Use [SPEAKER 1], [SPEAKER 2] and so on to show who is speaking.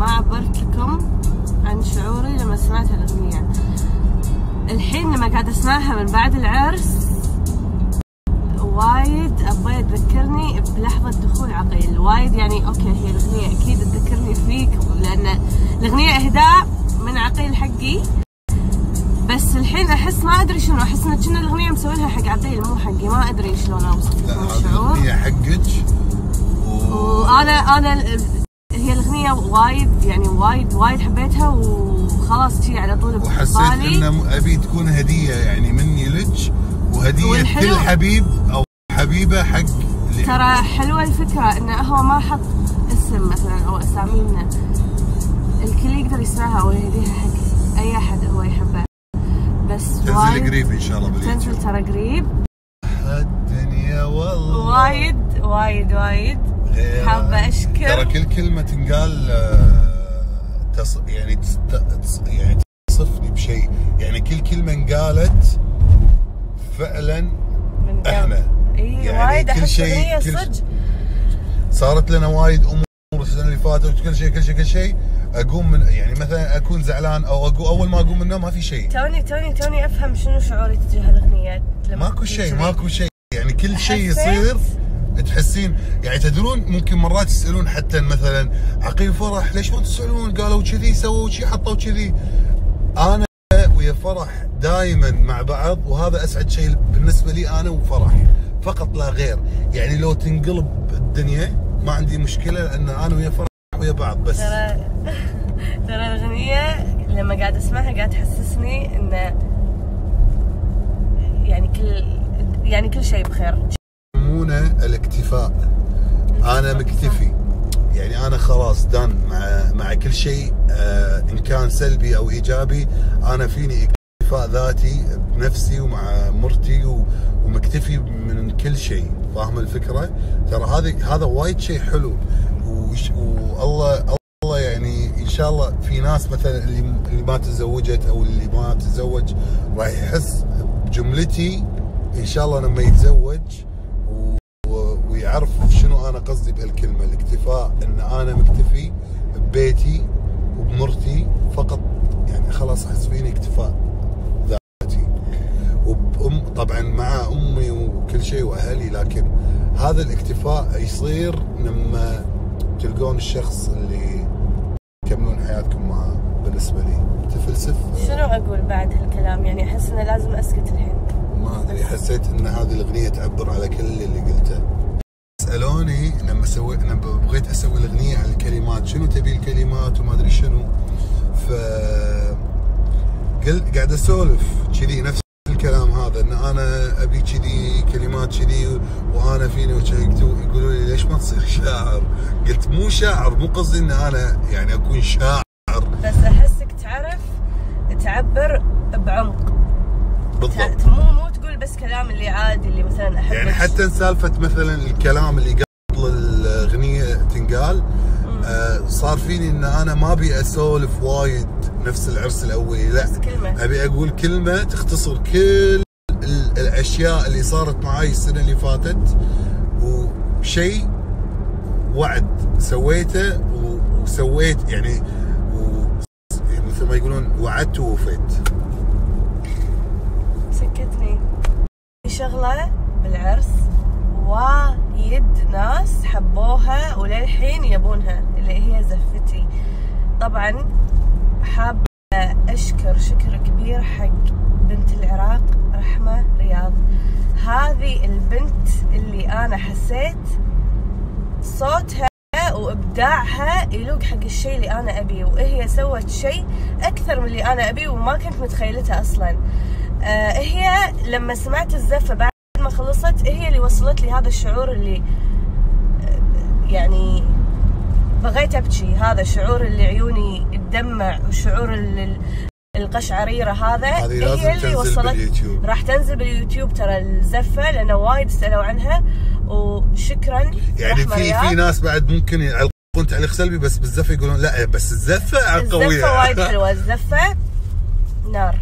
[SPEAKER 1] ما عبرت لكم عن شعوري لما سمعت الأغنية. الحين لما قاعد أسمعها من بعد العرس وايد أبغى تذكرني بلحظة دخول عقيل. وايد يعني أوكي هي الأغنية أكيد تذكرني فيك لأن الأغنية إهداء من عقيل حقي. بس الحين أحس ما أدري شنو أحس إن كنا الأغنية مسوينها حق عقيل مو حقي ما أدري شلون
[SPEAKER 2] أوصف
[SPEAKER 1] لكم الشعور
[SPEAKER 2] الاغنيه حقك.
[SPEAKER 1] وأنا أنا هي الأغنية وايد يعني وايد وايد حبيتها وخلاص شي على طول
[SPEAKER 2] وحسيت ان أبي تكون هدية يعني مني لك
[SPEAKER 1] وهدية
[SPEAKER 2] كل حبيب أو حبيبة حق
[SPEAKER 1] ترى حلوة الفكرة إنه هو ما حط اسم مثلا أو اسامينا الكل يقدر يسمعها أو يهديها حق أي أحد هو يحبه بس
[SPEAKER 2] تنزل قريب إن شاء الله باليوتيوب.
[SPEAKER 1] تنزل ترى قريب.
[SPEAKER 2] الدنيا والله.
[SPEAKER 1] وايد وايد وايد. حابة أشكر.
[SPEAKER 2] ترى كل كلمة تنقال آه، تص... يعني تست... تص- يعني تصفني بشيء. يعني كل كلمة انقالت فعلا
[SPEAKER 1] من.
[SPEAKER 2] إحنا
[SPEAKER 1] إي
[SPEAKER 2] يعني
[SPEAKER 1] وايد
[SPEAKER 2] كل شيء- كل
[SPEAKER 1] صدق.
[SPEAKER 2] صارت لنا وايد أمور السنة اللي فاتت كل شيء كل شيء كل شيء. أقوم من يعني مثلا أكون زعلان أو أقو أول ما أقوم من النوم ما في شيء.
[SPEAKER 1] توني توني توني أفهم شنو شعوري تجاه الأغنية.
[SPEAKER 2] ماكو شيء. ماكو شيء. يعني كل شيء يصير تحسين؟ يعني تدرون ممكن مرات تسالون حتى مثلا عقيل فرح ليش ما تسألون؟ قالوا كذي سووا كذي حطوا كذي. أنا ويا فرح دائما مع بعض وهذا أسعد شيء بالنسبة لي أنا وفرح. فقط لا غير. يعني لو تنقلب الدنيا ما عندي مشكلة لأن أنا ويا فرح ويا بعض بس.
[SPEAKER 1] ترى ترى الأغنية لما قاعد أسمعها قاعد تحسسني انه يعني كل يعني كل شيء بخير.
[SPEAKER 2] يسمونه الاكتفاء. أنا مكتفي. يعني أنا خلاص دان مع مع كل شيء. آه إن كان سلبي أو إيجابي أنا فيني اكتفاء ذاتي بنفسي ومع مرتي ومكتفي من كل شيء. فاهم الفكرة؟ ترى هذه هذا وايد شيء حلو. والله الله يعني إن شاء الله في ناس مثلا اللي اللي ما تزوجت أو اللي ما تزوج راح يحس بجملتي إن شاء الله لما يتزوج و- و- ويعرف شنو أنا قصدي بهالكلمه الاكتفاء ان أنا مكتفي ببيتي وبمرتي فقط يعني خلاص احس فيني اكتفاء ذاتي. وبأم طبعا مع أمي وكل شيء وأهلي لكن هذا الاكتفاء يصير لما تلقون الشخص اللي تكملون حياتكم معاه. بالنسبة لي تفلسف؟
[SPEAKER 1] شنو أقول بعد هالكلام؟ يعني أحس إنه لازم أسكت الحين.
[SPEAKER 2] ما أدري حسيت إن هذه الأغنية تعبر على كل اللي قلته. سالوني لما سوي لما بغيت أسوي الأغنية على الكلمات شنو تبي الكلمات؟ وما أدري شنو. قل قاعد اسولف كذي نفس الكلام هذا إن أنا أبي كذي كلمات كذي وأنا فيني يقولوا لي ليش ما تصير شاعر؟ قلت مو شاعر مو قصدي إن أنا يعني أكون شاعر.
[SPEAKER 1] بس أحسك تعرف تعبر بعمق.
[SPEAKER 2] بالضبط.
[SPEAKER 1] مو مو تقول بس كلام اللي عادي اللي مثلا احب
[SPEAKER 2] يعني حتى سالفة مثلا الكلام اللي قبل الأغنية تنقال آه صار فيني إن أنا ما أبي اسولف وايد. نفس العرس الاولي لا
[SPEAKER 1] بس كلمه
[SPEAKER 2] أبي أقول كلمة تختصر كل ال- الأشياء اللي صارت معاي السنة اللي فاتت وشيء وعد سويته وسويت يعني مثل ما يقولون وعدت ووفيت.
[SPEAKER 1] سكتني. في شغلة بالعرس وايد ناس حبوها وللحين يبونها اللي هي زفتي. طبعا حابة أشكر شكر كبير حق بنت العراق رحمة رياض. هذه البنت اللي أنا حسيت صوتها وإبداعها يلوق حق الشيء اللي أنا ابيه وهي سوت شيء أكثر من اللي أنا ابيه وما كنت متخيلته أصلا. آه هي لما سمعت الزفة بعد ما خلصت هي اللي وصلت لي هذا الشعور اللي آه، يعني بغيت ابكي هذا الشعور اللي عيوني تدمع وشعور ال- القشعريرة هذا.
[SPEAKER 2] هذه
[SPEAKER 1] هي اللي وصلت راح تنزل باليوتيوب ترى الزفة لأنه وايد سألوا عنها. وشكرا.
[SPEAKER 2] يعني في. في ناس بعد ممكن يعلقون تعليق سلبي بس بالزفة يقولون لا بس الزفة قوية.
[SPEAKER 1] الزفه وايد حلوة. الزفة نار.